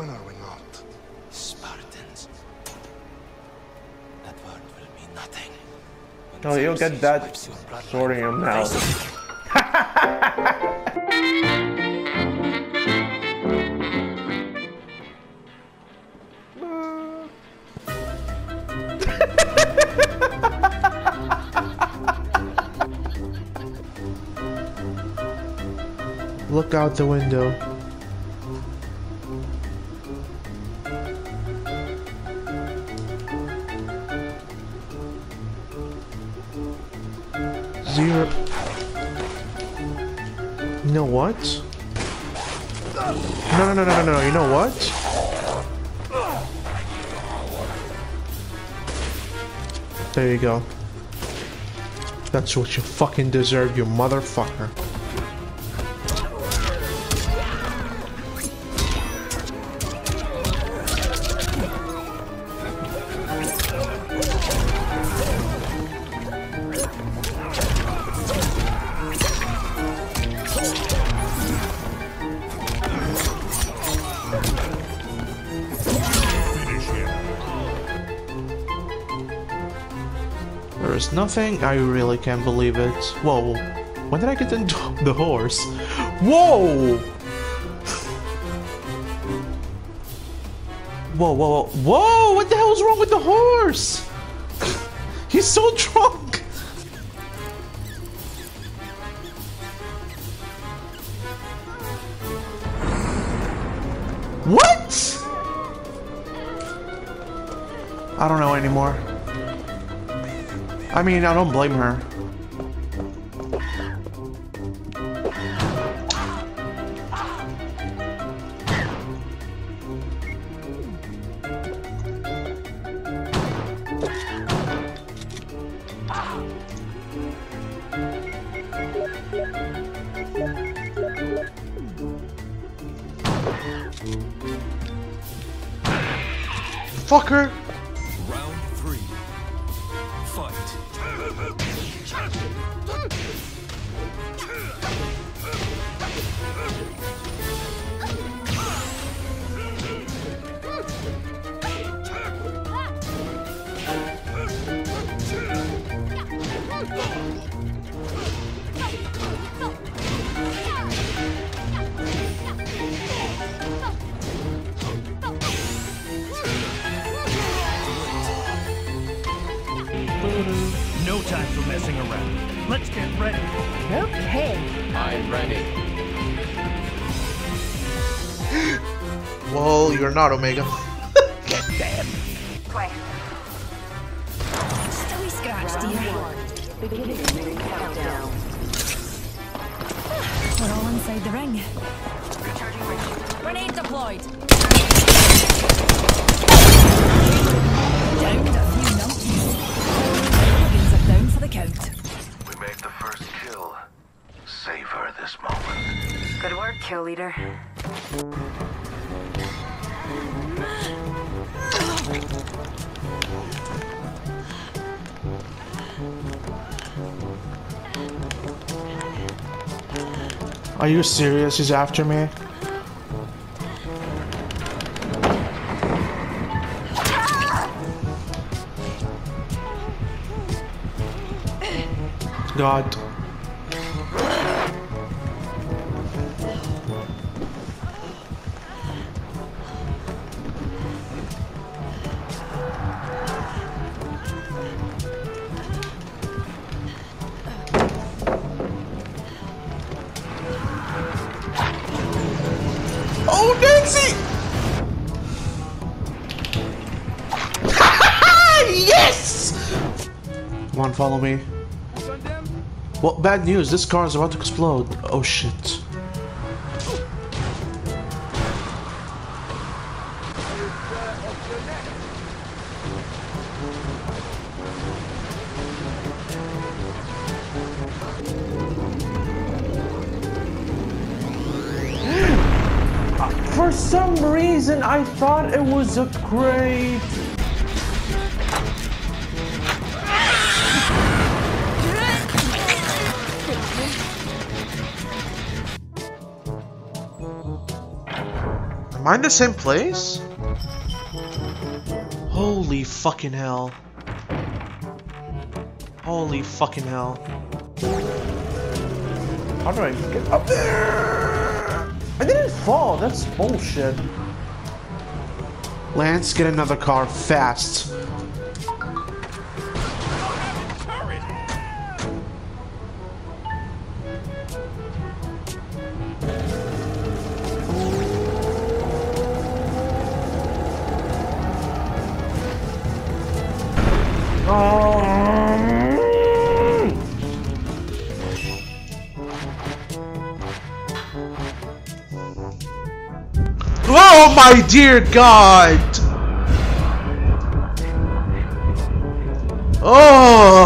When are we not? Spartans. That word will mean nothing. When Oh, you'll get that wipes your bloodline sword in your from the mouth. face of- Look out the window. Zero. You know what? No, no, no, no, no, no. You know what? There you go. That's what you fucking deserve, you motherfucker. Is nothing. I really can't believe it. Whoa. When did I get into the horse? Whoa! Whoa, whoa, whoa. Whoa! What the hell is wrong with the horse? He's so drunk! What? I don't know anymore. I mean, I don't blame her. Fucker! You're not Omega. Play. Still scratch, dear. Countdown. We're all inside the ring. Grenade deployed. Downed a few numpties. Dragons are down for the count. We make the first kill. Savor this moment. Good work, kill leader. Are you serious? He's after me? God. Come on, follow me. Well, bad news. This car is about to explode. Oh shit. For some reason, I thought it was a crate. Am I in the same place? Holy fucking hell. Holy fucking hell. How do I get up there? I didn't fall, that's bullshit. Lance, get another car fast. Oh my dear god! Oh!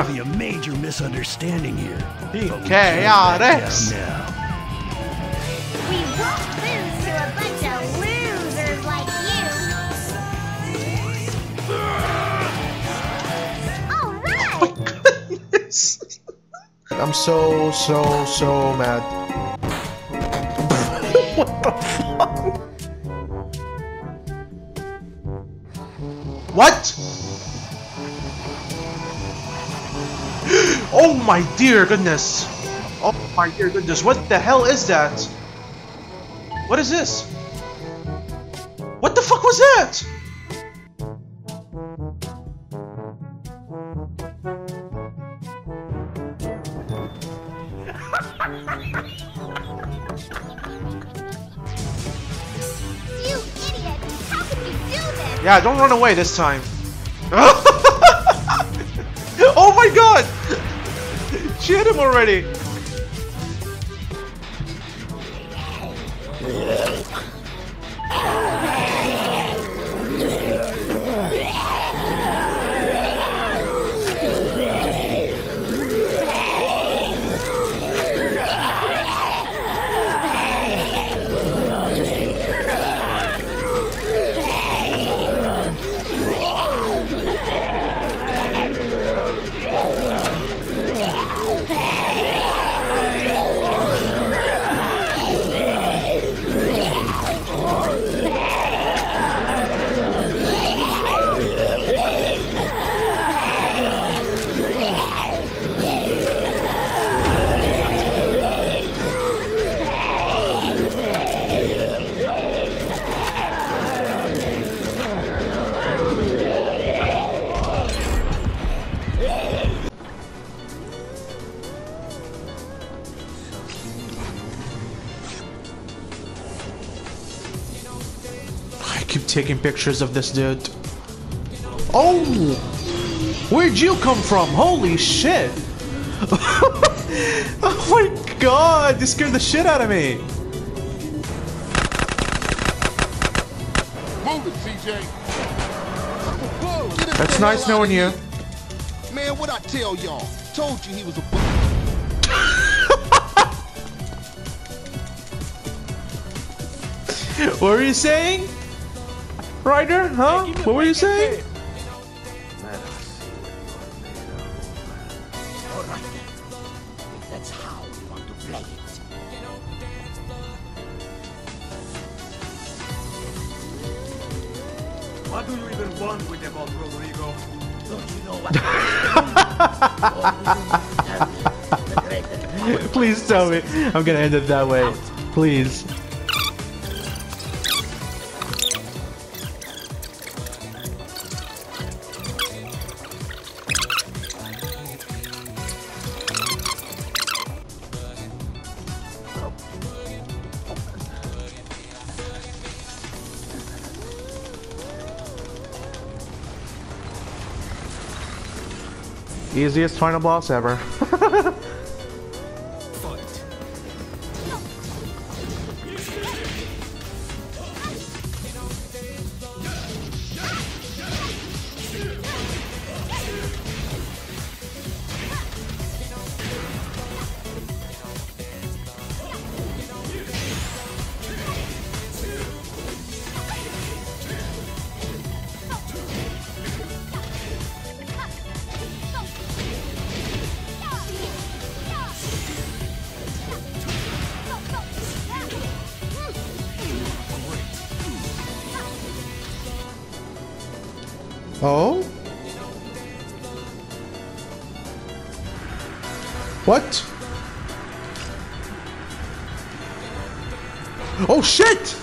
Be a major misunderstanding here. But we PKRX. can't back down now. We won't lose to a bunch of losers like you. All right. Goodness. I'm so, so, so mad. what the fuck? What? My dear goodness. Oh my dear goodness. What the hell is that? What is this? What the fuck was that? You idiot. How can you do this? Yeah, don't run away this time. Oh! She hit him already. Taking pictures of this dude. Oh! Where'd you come from? Holy shit! oh my god! You scared the shit out of me! Move it, CJ. Whoa, get his That's nice knowing you. Man, what I tell y'all? Told you he was a What were you saying? Ryder? Huh? What were you saying? That's how we want to play it. What do you even want with them all, Rodrigo? Don't you know what? Please tell me. I'm gonna end it that way. Please. Easiest final boss ever. Oh? What? Oh shit!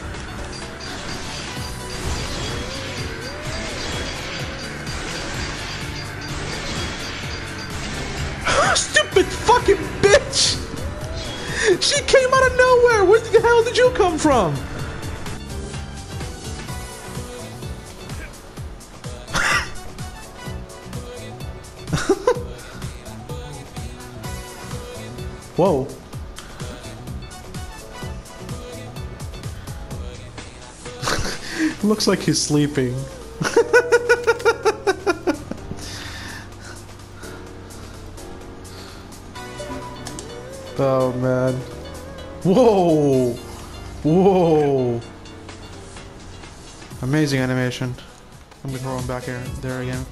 Stupid fucking bitch! She came out of nowhere! Where the hell did you come from? Whoa. Looks like he's sleeping. oh man. Whoa! Whoa! Amazing animation. Let me throw him back here, there again.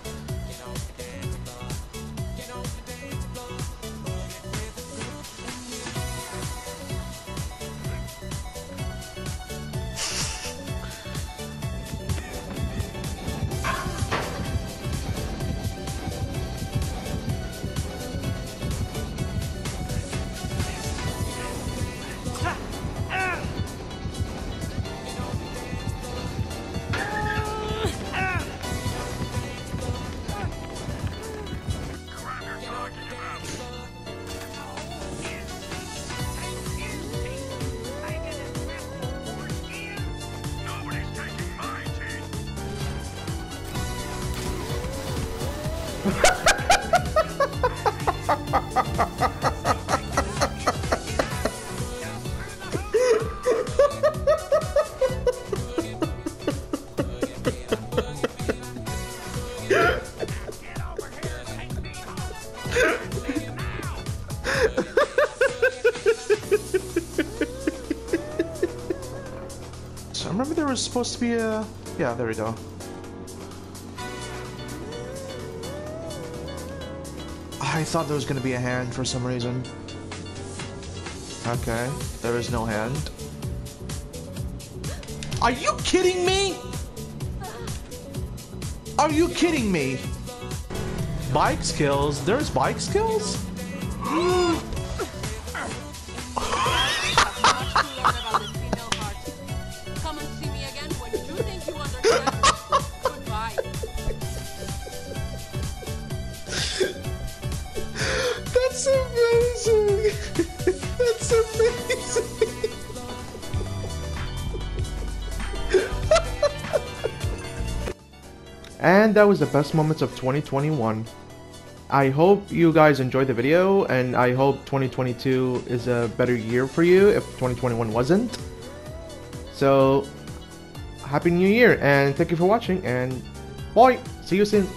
So I remember there was supposed to be a... Yeah, there we go. I thought there was to be a hand for some reason. Okay, there is no hand. Are you kidding me? Are you kidding me? Bike skills? There's bike skills? and that was the best moments of 2021. I hope you guys enjoyed the video, and I hope 2022 is a better year for you if 2021 wasn't. So, Happy New Year, and thank you for watching, and bye! See you soon!